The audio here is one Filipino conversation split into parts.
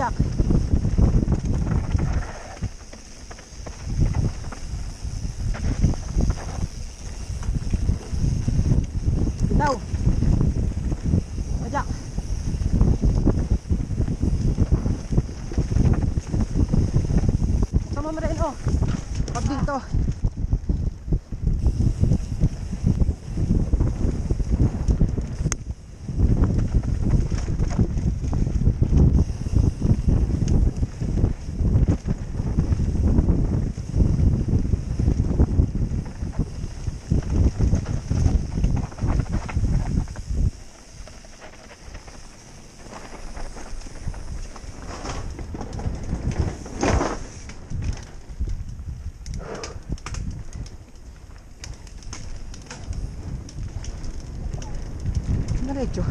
jack. Bitaw jack. Sama mo rin oh. Pag dito. derecho.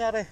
nha đây.